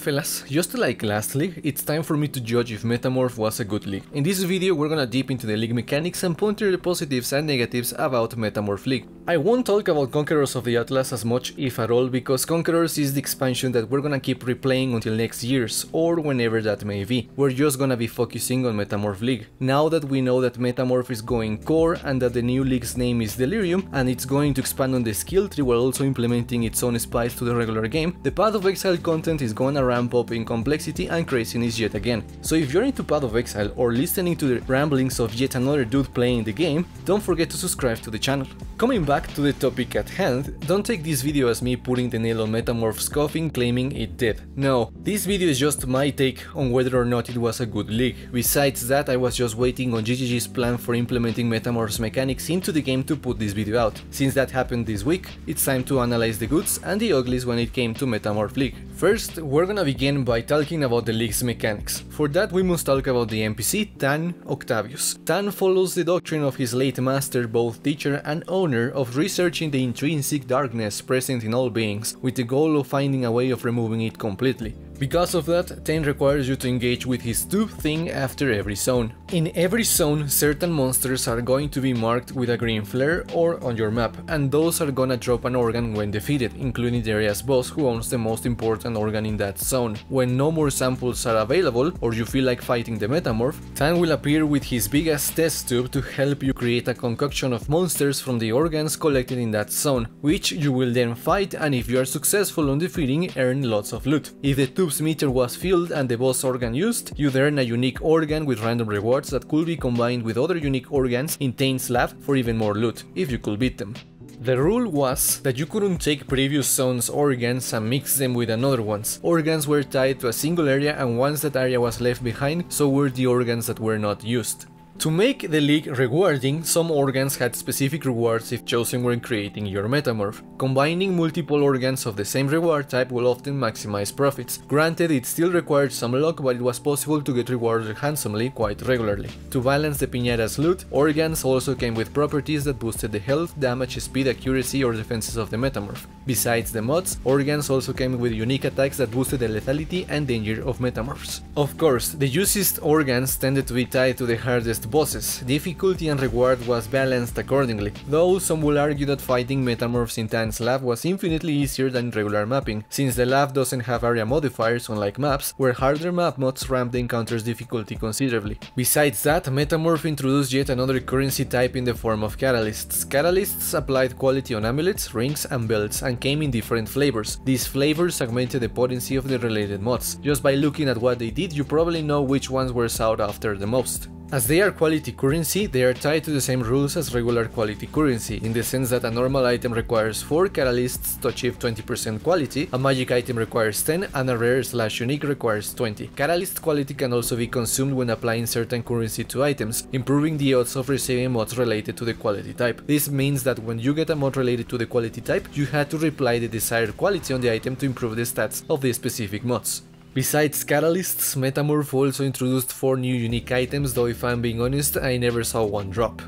Fellas, just like last league, it's time for me to judge if Metamorph was a good league. In this video we're gonna deep into the league mechanics and pointer the positives and negatives about Metamorph League. I won't talk about Conquerors of the Atlas as much if at all because Conquerors is the expansion that we're gonna keep replaying until next year's or whenever that may be. We're just gonna be focusing on Metamorph League. Now that we know that Metamorph is going core and that the new league's name is Delirium and it's going to expand on the skill tree while also implementing its own spice to the regular game, the Path of Exile content is gonna ramp up in complexity and craziness yet again. So if you're into Path of Exile or listening to the ramblings of yet another dude playing the game, don't forget to subscribe to the channel. Coming back to the topic at hand, don't take this video as me putting the nail on Metamorph's coffin claiming it did. No, this video is just my take on whether or not it was a good leak. Besides that, I was just waiting on GGG's plan for implementing Metamorph's mechanics into the game to put this video out. Since that happened this week, it's time to analyze the goods and the uglies when it came to Metamorph League. First, we're gonna begin by talking about the league's mechanics. For that we must talk about the NPC Tane Octavius. Tane follows the doctrine of his late master, both teacher and owner, of researching the intrinsic darkness present in all beings, with the goal of finding a way of removing it completely. Because of that, Tane requires you to engage with his tube thing after every zone. In every zone, certain monsters are going to be marked with a green flare or on your map, and those are gonna drop an organ when defeated, including the area's boss who owns the most important organ in that zone. When no more samples are available, or you feel like fighting the Metamorph, Tane will appear with his biggest test tube to help you create a concoction of monsters from the organs collected in that zone, which you will then fight and if you are successful on defeating, earn lots of loot. If the tube meter was filled and the boss organ used, you'd earn a unique organ with random rewards that could be combined with other unique organs in Tane's lab for even more loot, if you could beat them. The rule was that you couldn't take previous zone's organs and mix them with another one's. Organs were tied to a single area and once that area was left behind, so were the organs that were not used. To make the league rewarding, some organs had specific rewards if chosen when creating your metamorph. Combining multiple organs of the same reward type will often maximize profits. Granted, it still required some luck, but it was possible to get rewarded handsomely quite regularly. To balance the piñata's loot, organs also came with properties that boosted the health, damage, speed, accuracy or defenses of the metamorph. Besides the mods, organs also came with unique attacks that boosted the lethality and danger of metamorphs. Of course, the juiciest organs tended to be tied to the hardest bosses, difficulty and reward was balanced accordingly, though some will argue that fighting metamorphs in Tane's lab was infinitely easier than regular mapping, since the lab doesn't have area modifiers unlike maps, where harder map mods ramp the encounter's difficulty considerably. Besides that, Metamorph introduced yet another currency type in the form of catalysts. Catalysts applied quality on amulets, rings and belts and came in different flavors. These flavors augmented the potency of the related mods. Just by looking at what they did, you probably know which ones were sought after the most. As they are quality currency, they are tied to the same rules as regular quality currency, in the sense that a normal item requires 4 catalysts to achieve 20% quality, a magic item requires 10, and a rare slash unique requires 20. Catalyst quality can also be consumed when applying certain currency to items, improving the odds of receiving mods related to the quality type. This means that when you get a mod related to the quality type, you had to reply the desired quality on the item to improve the stats of the specific mods. Besides catalysts, Metamorph also introduced 4 new unique items, though if I'm being honest, I never saw one drop.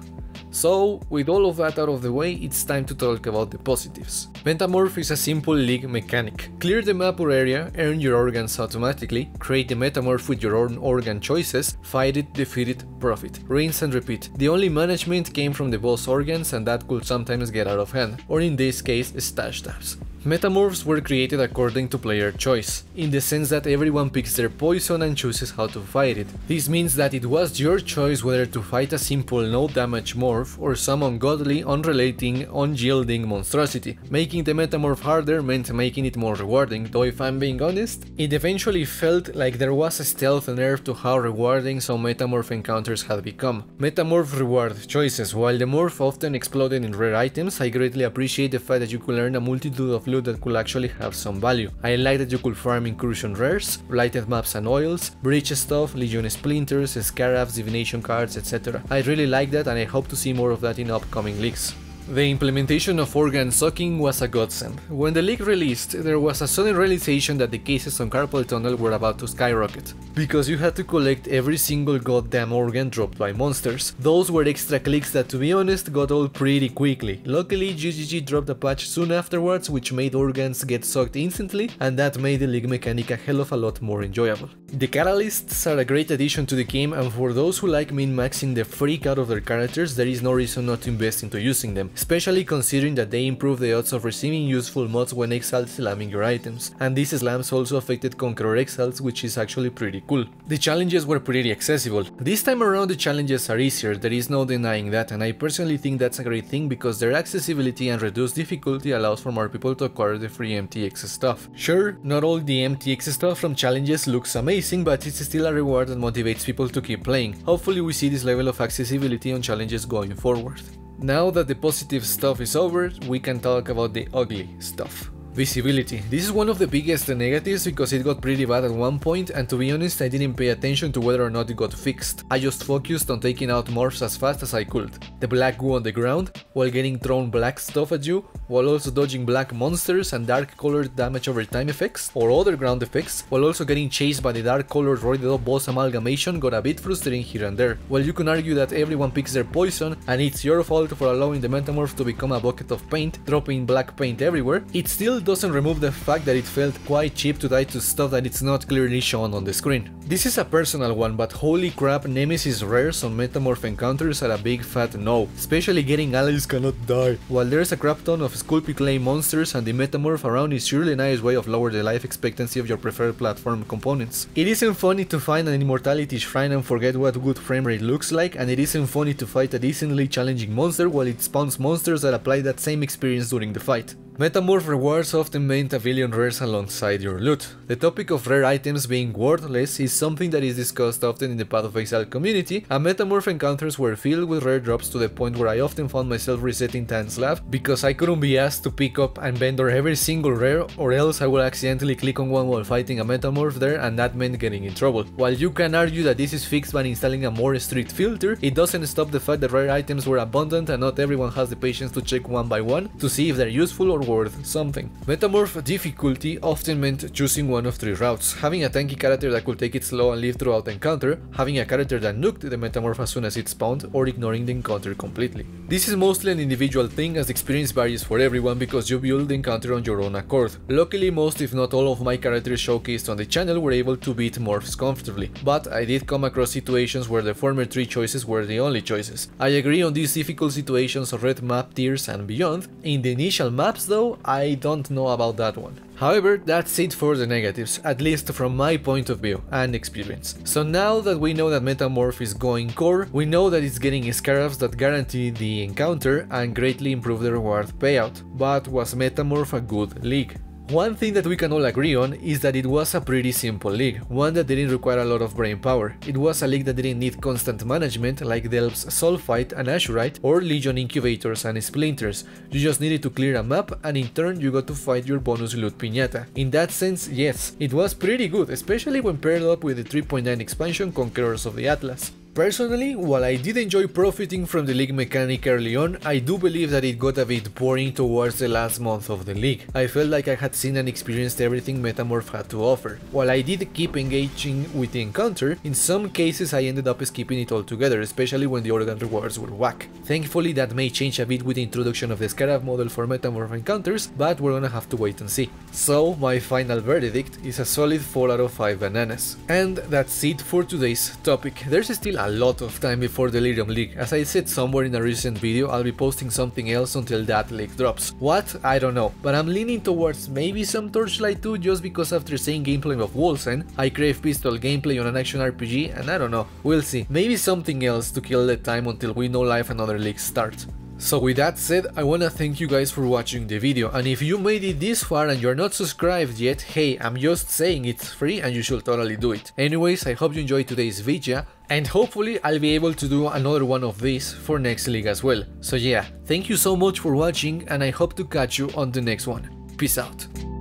So, with all of that out of the way, it's time to talk about the positives. Metamorph is a simple league mechanic. Clear the map or area, earn your organs automatically, create the metamorph with your own organ choices, fight it, defeat it, profit. Rinse and repeat. The only management came from the boss organs and that could sometimes get out of hand, or in this case, stash tabs. Metamorphs were created according to player choice, in the sense that everyone picks their poison and chooses how to fight it. This means that it was your choice whether to fight a simple no damage morph or some ungodly, unrelating, unyielding monstrosity. Making the metamorph harder meant making it more rewarding, though if I'm being honest, it eventually felt like there was a stealth nerve to how rewarding some metamorph encounters had become. Metamorph reward choices, while the morph often exploded in rare items, I greatly appreciate the fact that you could learn a multitude of loot that could actually have some value. I like that you could farm incursion rares, blighted maps and oils, breach stuff, legion splinters, scarabs, divination cards, etc. I really like that and I hope to see more of that in upcoming leaks. The implementation of organ sucking was a godsend. When the league released, there was a sudden realization that the cases on Carpal Tunnel were about to skyrocket, because you had to collect every single goddamn organ dropped by monsters. Those were extra clicks that to be honest got old pretty quickly. Luckily GGG dropped a patch soon afterwards which made organs get sucked instantly and that made the league mechanic a hell of a lot more enjoyable. The catalysts are a great addition to the game and for those who like min-maxing the freak out of their characters there is no reason not to invest into using them especially considering that they improve the odds of receiving useful mods when Exalt slamming your items, and these slams also affected Conqueror Exalts which is actually pretty cool. The challenges were pretty accessible. This time around the challenges are easier, there is no denying that, and I personally think that's a great thing because their accessibility and reduced difficulty allows for more people to acquire the free MTX stuff. Sure, not all the MTX stuff from challenges looks amazing, but it's still a reward that motivates people to keep playing. Hopefully we see this level of accessibility on challenges going forward. Now that the positive stuff is over, we can talk about the ugly stuff. Visibility. This is one of the biggest negatives because it got pretty bad at one point and to be honest I didn't pay attention to whether or not it got fixed. I just focused on taking out morphs as fast as I could. The black goo on the ground, while getting thrown black stuff at you, while also dodging black monsters and dark colored damage over time effects, or other ground effects, while also getting chased by the dark colored roided up boss amalgamation got a bit frustrating here and there. While you can argue that everyone picks their poison and it's your fault for allowing the metamorph to become a bucket of paint, dropping black paint everywhere, it still doesn't remove the fact that it felt quite cheap to die to stuff that it's not clearly shown on the screen. This is a personal one, but holy crap, Nemesis rares on Metamorph encounters are a big fat no, especially getting allies cannot die. While there's a crap ton of Sculpey Clay monsters and the Metamorph around is surely a nice way of lower the life expectancy of your preferred platform components. It isn't funny to find an Immortality Shrine and forget what good framerate looks like, and it isn't funny to fight a decently challenging monster while it spawns monsters that apply that same experience during the fight. Metamorph rewards often meant a billion rares alongside your loot. The topic of rare items being worthless is something that is discussed often in the Path of Exile community, and Metamorph encounters were filled with rare drops to the point where I often found myself resetting Tane's Lab because I couldn't be asked to pick up and vendor every single rare or else I would accidentally click on one while fighting a Metamorph there and that meant getting in trouble. While you can argue that this is fixed by installing a more strict filter, it doesn't stop the fact that rare items were abundant and not everyone has the patience to check one by one to see if they're useful or worth something. Metamorph difficulty often meant choosing one of three routes, having a tanky character that could take it slow and live throughout the encounter, having a character that nuked the Metamorph as soon as it spawned, or ignoring the encounter completely. This is mostly an individual thing as the experience varies for everyone because you build the encounter on your own accord. Luckily most if not all of my characters showcased on the channel were able to beat morphs comfortably, but I did come across situations where the former three choices were the only choices. I agree on these difficult situations of red map tiers and beyond, in the initial maps though, I don't know about that one. However, that's it for the negatives, at least from my point of view and experience. So now that we know that Metamorph is going core, we know that it's getting scarabs that guarantee the encounter and greatly improve the reward payout. But was Metamorph a good league? One thing that we can all agree on is that it was a pretty simple league, one that didn't require a lot of brain power. It was a league that didn't need constant management like Delve's Sulfite and Azurite or Legion Incubators and Splinters. You just needed to clear a map and in turn you got to fight your bonus loot piñata. In that sense, yes, it was pretty good, especially when paired up with the 3.9 expansion Conquerors of the Atlas. Personally, while I did enjoy profiting from the league mechanic early on, I do believe that it got a bit boring towards the last month of the league. I felt like I had seen and experienced everything Metamorph had to offer. While I did keep engaging with the encounter, in some cases I ended up skipping it altogether, especially when the organ rewards were whack. Thankfully that may change a bit with the introduction of the Scarab model for Metamorph encounters, but we're gonna have to wait and see. So my final verdict is a solid 4 out of 5 bananas. And that's it for today's topic. There's still a lot of time before Delirium League. As I said somewhere in a recent video, I'll be posting something else until that leak drops. What? I don't know, but I'm leaning towards maybe some Torchlight 2 just because after seeing gameplay of Wolcen, I crave pistol gameplay on an action RPG and I don't know, we'll see. Maybe something else to kill the time until we know life another league starts. So with that said, I wanna thank you guys for watching the video, and if you made it this far and you're not subscribed yet, hey, I'm just saying it's free and you should totally do it. Anyways, I hope you enjoyed today's video, and hopefully I'll be able to do another one of these for next league as well. So yeah, thank you so much for watching and I hope to catch you on the next one. Peace out.